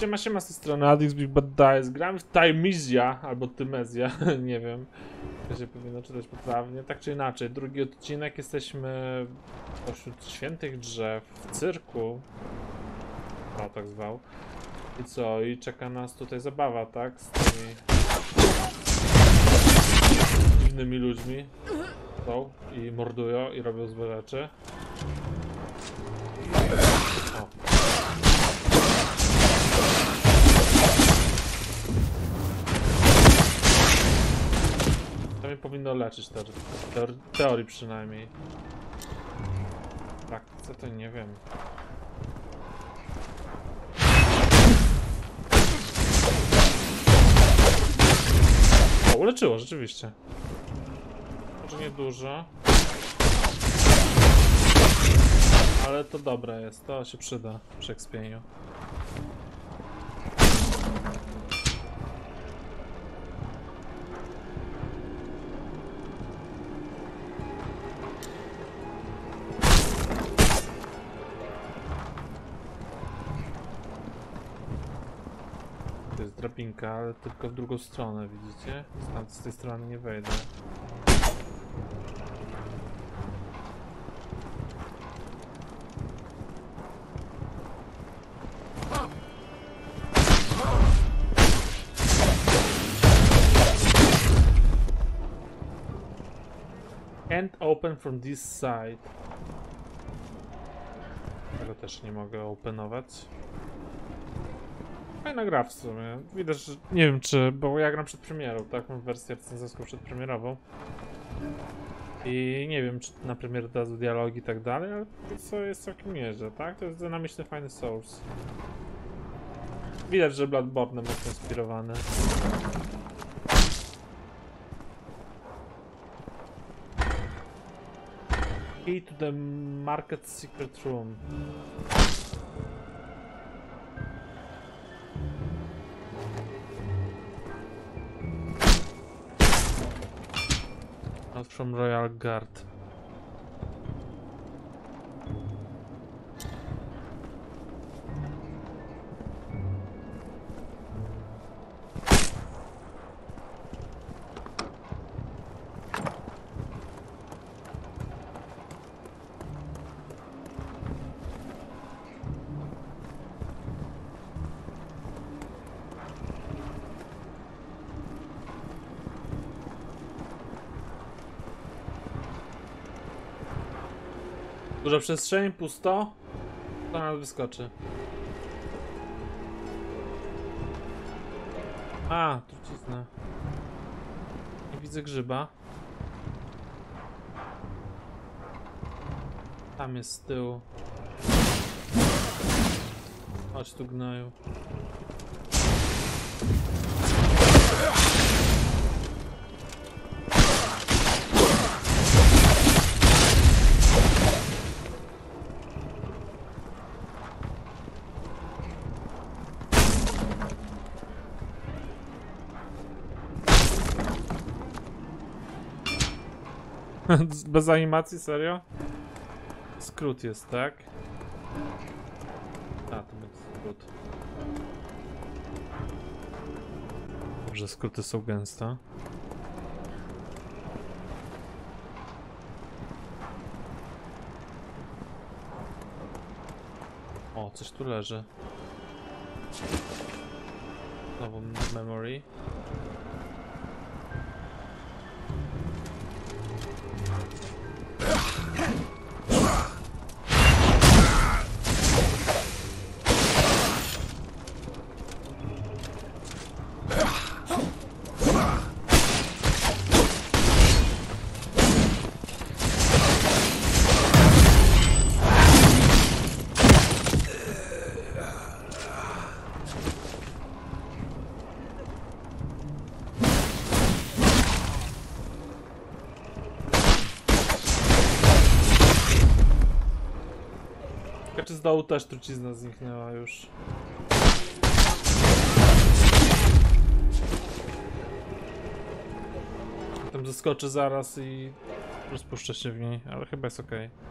Siema, siema z tej strony Adix Big Bad Dice. Gram w Timizja, albo Tymezja, nie wiem. To się powinno czytać poprawnie. Tak czy inaczej, drugi odcinek jesteśmy pośród świętych drzew w cyrku. O, tak zwał. I co? I czeka nas tutaj zabawa, tak? Z tymi innymi ludźmi. Są i mordują i robią złe rzeczy. Mnie powinno leczyć teorii, teorii, teorii przynajmniej. Tak, co to nie wiem. O, uleczyło, rzeczywiście. Może nie dużo. Ale to dobre jest, to się przyda przy ekspieniu. Ale tylko w drugą stronę, widzicie? Stąd z tej strony nie wejdę. Can't open from this side. Tego też nie mogę openować. Fajna gra w sumie. Widać, że nie wiem czy, bo ja gram przed premierą, tak? Mam wersję recenzerską przedpremierową. I nie wiem, czy na premier dadzą dialogi i tak dalej, ale to co jest całkiem nieźle, tak? To jest dynamiczny, fajny source. Widać, że Bloodborne mocno inspirowany. Key to the market secret room. From Royal Guard. Duża przestrzeń, pusto. To nas wyskoczy. A, trucizna. Nie widzę grzyba. Tam jest z tyłu. Chodź tu gnoju. Bez animacji, serio? Skrót jest, tak? A, to będzie skrót. Dobrze, skróty są gęste. O, coś tu leży. Znowu memory. Z dołu też trucizna zniknęła już. Potem zaskoczy zaraz i rozpuszczę się w niej, ale chyba jest ok. Okej.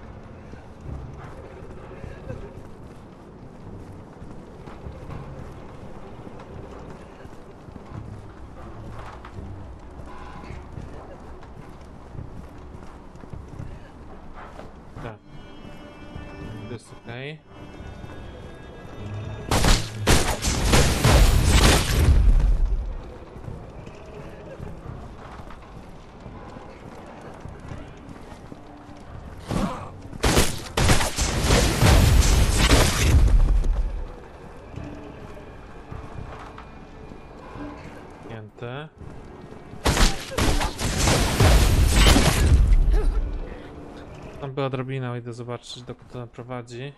Była drabina, idę zobaczyć dokąd to prowadzi.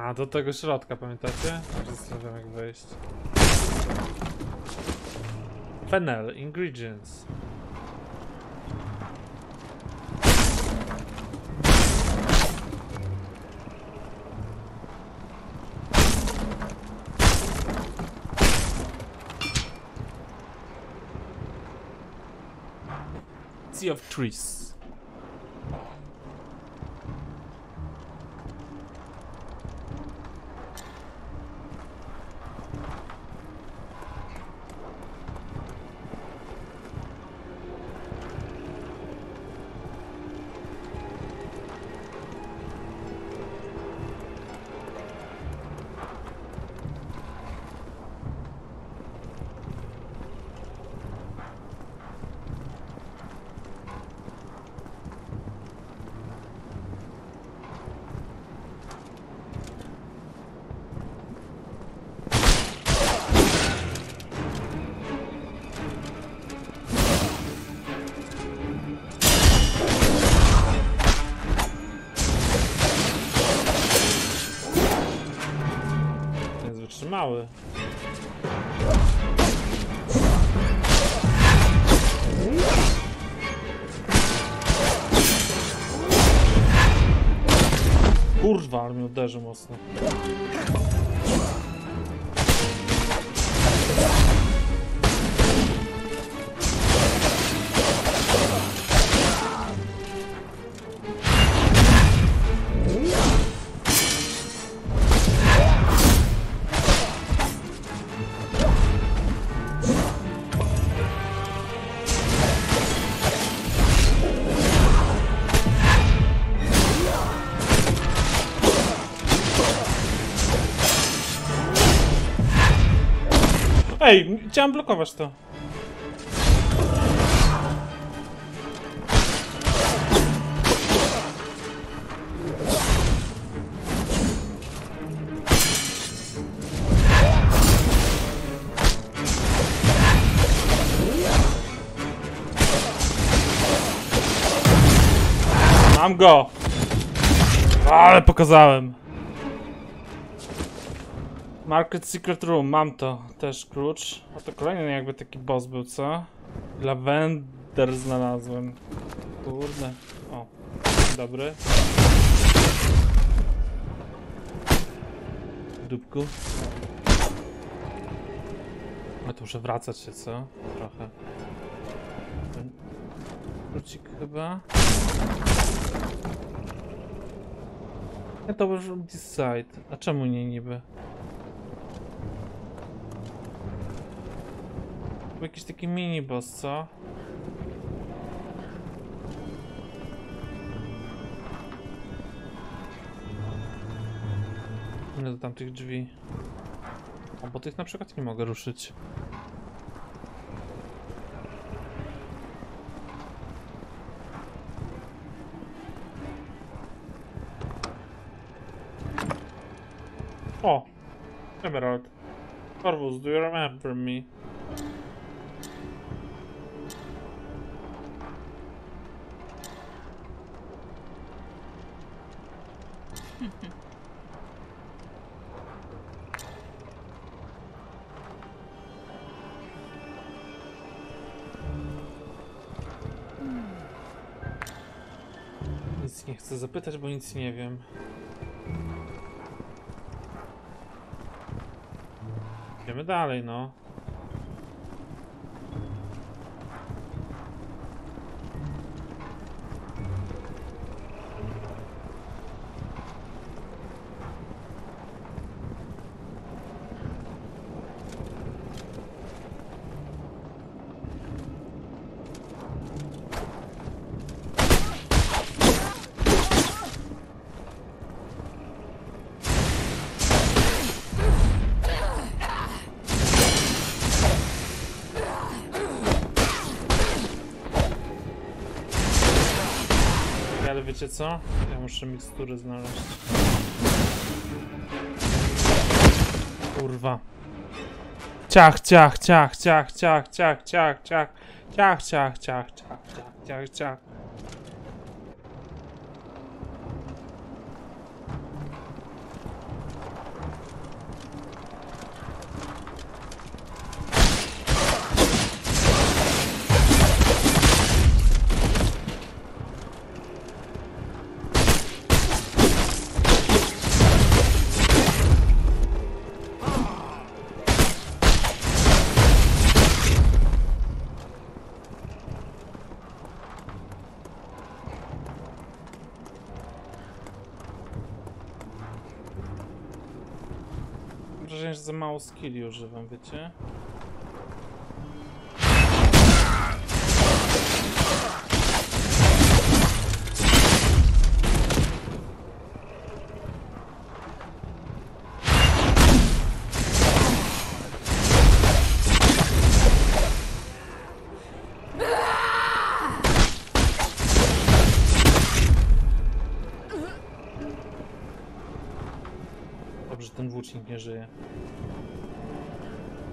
A, do tego środka, pamiętacie? Zastanawiam jak wejść. Fennel, ingredients. Of trees. Wytrzymały. Kurwa, ale mnie uderzy mocno. Chciałem blokować to. Mam go! Ale pokazałem. Market Secret Room, mam to. Też klucz. A to kolejny jakby taki boss był, co? Lavender znalazłem. Kurde. O, dobry. Dupku. A to muszę wracać się, co? Trochę. Klucik chyba. Ja to już side. A czemu nie niby? Był jakiś taki mini boss, co? Ile do tamtych drzwi? O, bo tych na przykład nie mogę ruszyć. O! Emerald. Corvus, do you remember me? Nic nie chcę zapytać, bo nic nie wiem. Idziemy dalej, no. Wiecie co? Ja muszę mikstury znaleźć. Kurwa. Ciach, ciach, ciach, ciach, ciach, ciach, ciach, ciach, ciach, ciach, ciach, ciach, ciach, ciach, ciach. Mało skilli używam, wiecie? Ten włócznik nie żyje.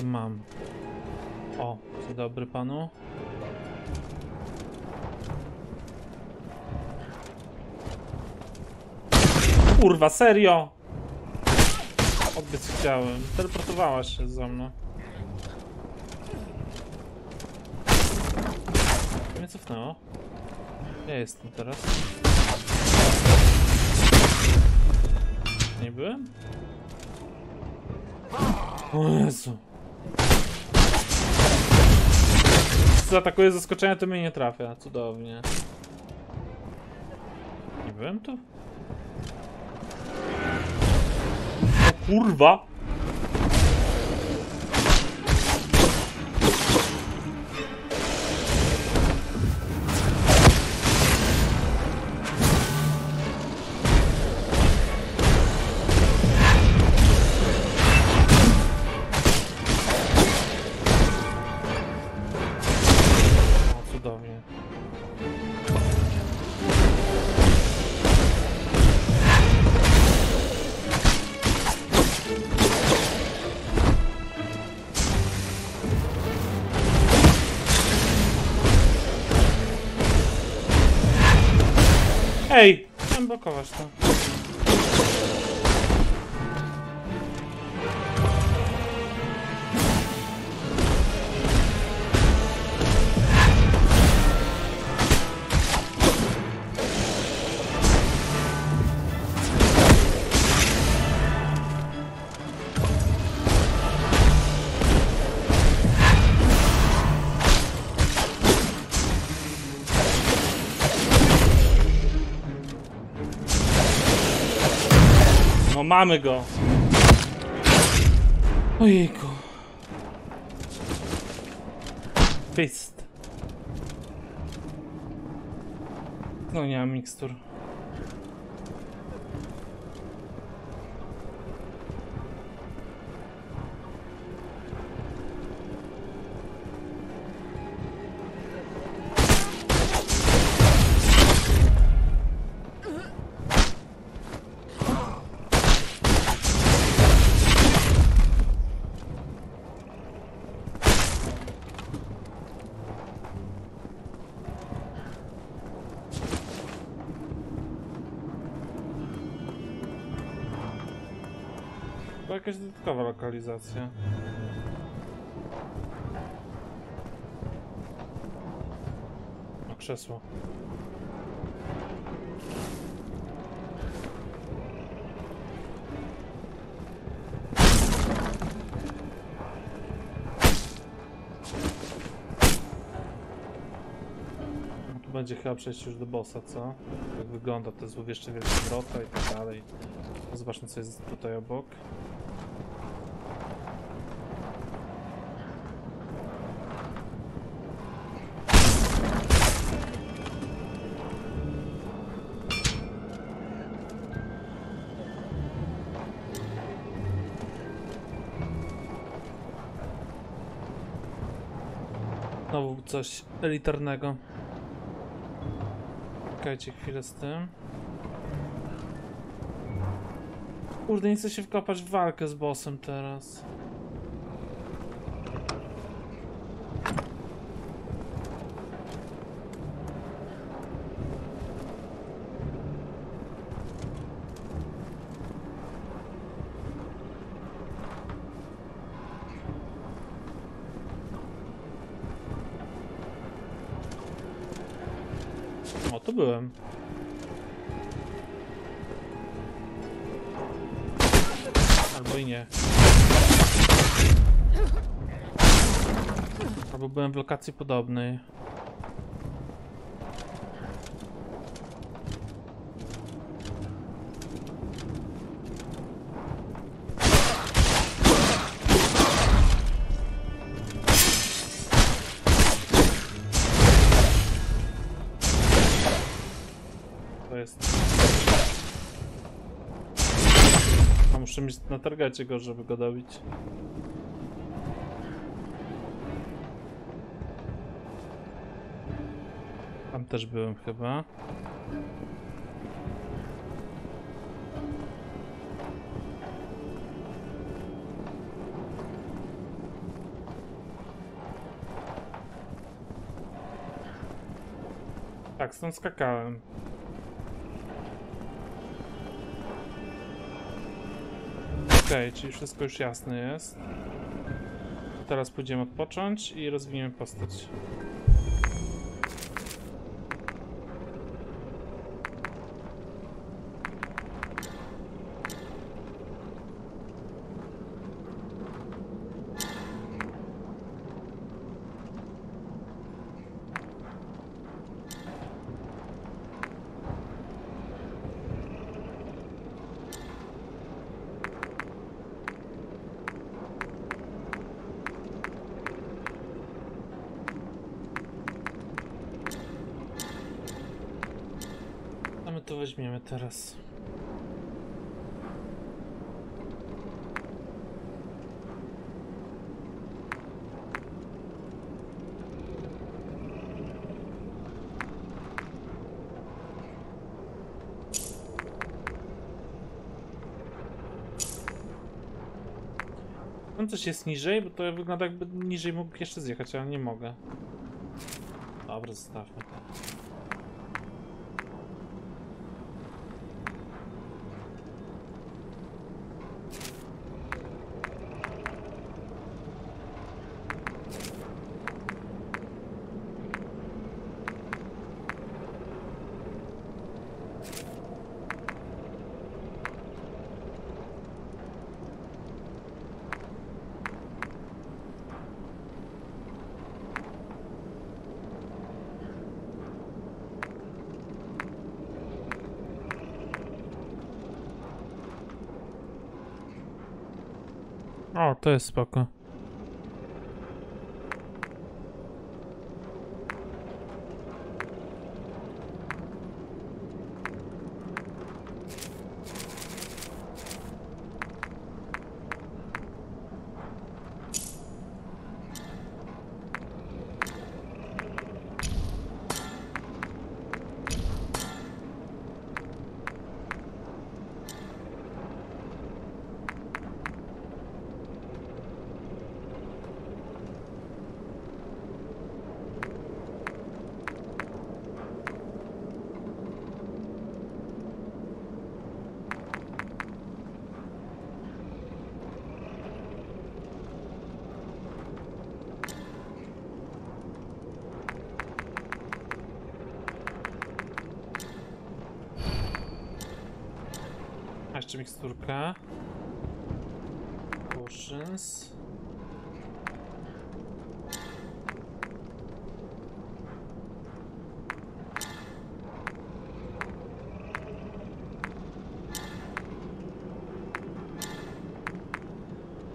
to mam. O, dzień dobry panu. Kurwa, serio! Odbiec chciałem. Teleportowałaś się za mną. Mnie cofnęło. Ja jestem teraz. Nie byłem? O Jezu. Zaatakuje zaskoczenia, to mnie nie trafia. Cudownie. Nie byłem tu? O kurwa! Ej! Chciałem blokować to. Mamy go. Ojejku. Fist. No nie mam mikstur. Jakaś dodatkowa lokalizacja. O, krzesło. No będzie chyba przejść już do bossa, co? Jak wygląda te złowieszcze wielkie wrota i tak dalej. Zobaczmy co jest tutaj obok. Coś elitarnego. Czekajcie chwilę z tym. Kurde, nie chcę się wkopać w walkę z bossem teraz. O, tu byłem. Albo i nie. Albo byłem w lokacji podobnej. A muszę mieć na targecie go, żeby go dobić. Tam też byłem chyba. Tak, stąd skakałem. Okej, czyli wszystko już jasne jest. Teraz pójdziemy odpocząć i rozwiniemy postać. To weźmiemy teraz. Tam coś jest niżej, bo to wygląda jakby niżej mógł jeszcze zjechać, ale nie mogę. Dobra, zostawmy to. O, to jest spoko. Jeszcze miksturkę. Potions.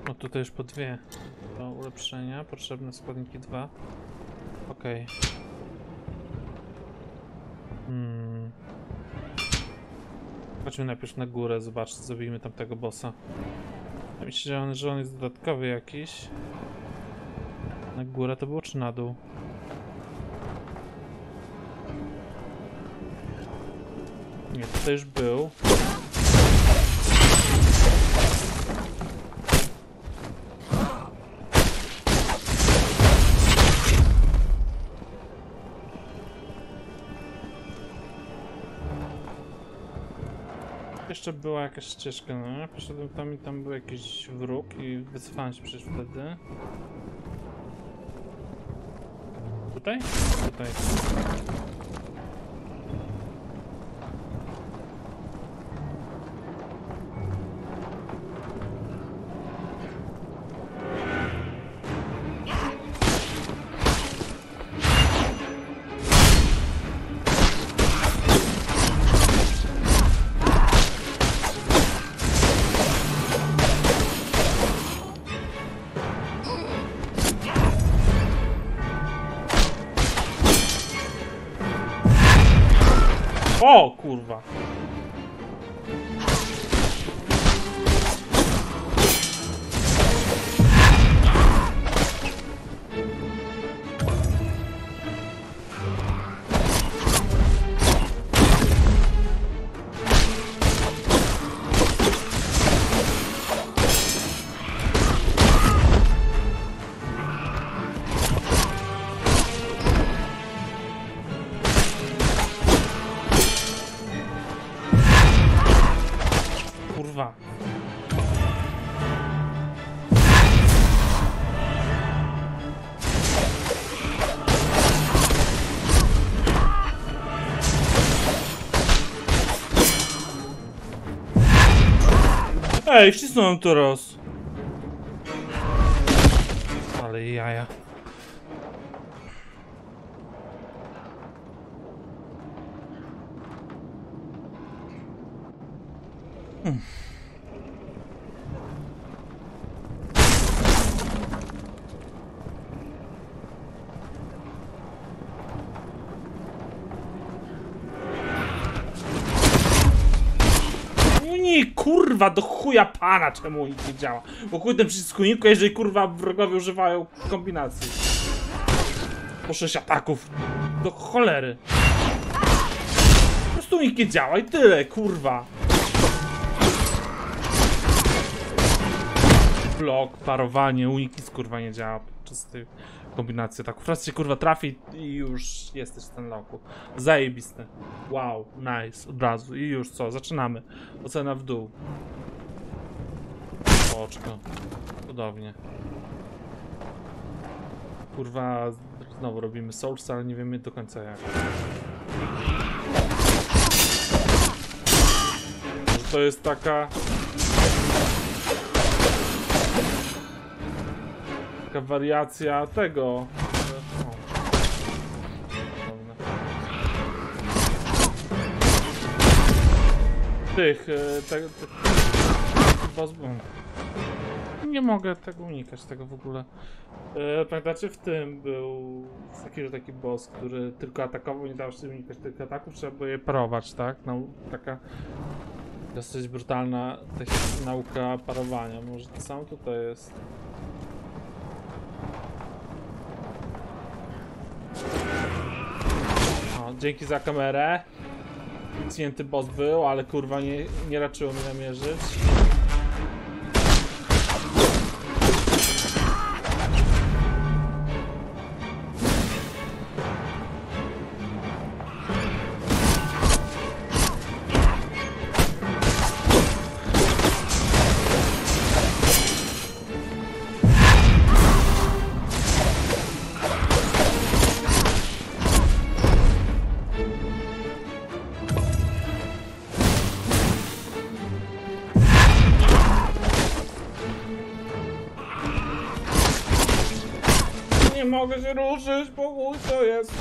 No tutaj już po dwie do ulepszenia. Potrzebne składniki dwa. Okej. Hmm. Chodźmy najpierw na górę, zobaczcie, zrobimy tam tego bossa. Ja myślę, że on jest dodatkowy jakiś. Na górę to było czy na dół? Nie, tutaj już był. Jeszcze była jakaś ścieżka, no ja poszedłem tam i tam był jakiś wróg i wycofałem się przecież wtedy. Tutaj? Tutaj. O kurwa! Ej, wcisnąłem to. Ale jaja. Unik, kurwa, do chuja pana, czemu unik nie działa? Bo chuj ten przycisk uniku, jeżeli kurwa wrogowie używają kombinacji. Po 6 ataków. Do cholery. Po prostu unik nie działa i tyle, kurwa. Blok, parowanie, unik nic kurwa nie działa podczas tej kombinacji ataków. Raz się kurwa trafi i już jesteś w ten loku. Zajebiste. Wow, nice, od razu. I już co, zaczynamy. Ocena w dół. Oczko. Cudownie. Kurwa, znowu robimy Souls, ale nie wiemy do końca jak. To jest taka... Taka wariacja tego. Tych, boss, nie mogę tego unikać, tego w ogóle. E, pamiętacie, w tym był taki, taki boss, który tylko atakował, nie dało się unikać tych ataków, trzeba było je parować, tak? No, taka dosyć brutalna nauka parowania. Może to samo tutaj jest. Dzięki za kamerę. Cięty boss był, ale kurwa nie, nie raczyło mi namierzyć. Nie mogę się ruszyć, bo chuj to jest,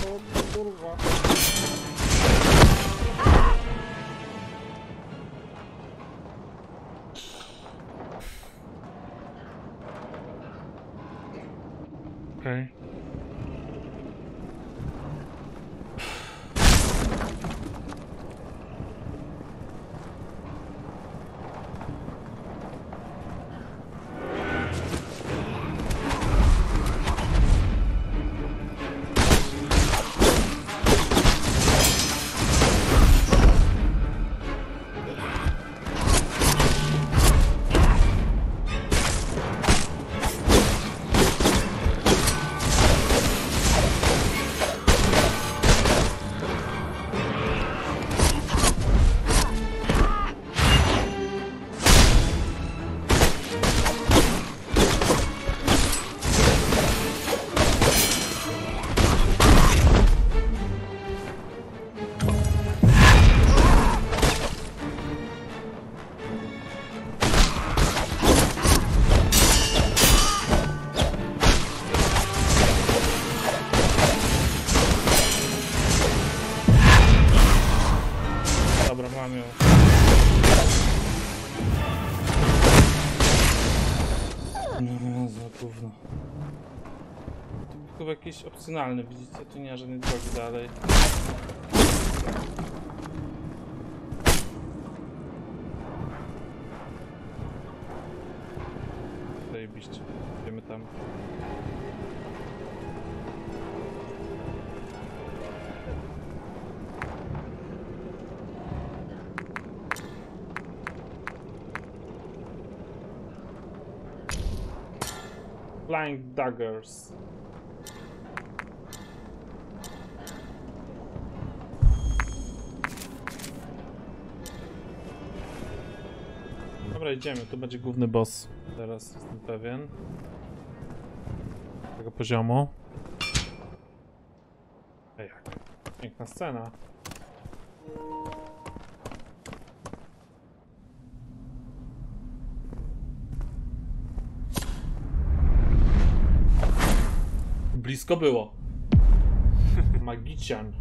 kurwa. Opcjonalny, widzicie? Tu nie ma żadnej drogi dalej. Zajebiście. Idziemy tam. Flying Daggers. Dobra, idziemy. Tu będzie główny boss. Teraz jestem pewien. Tego poziomu. Ej? Piękna scena. Blisko było. Magician.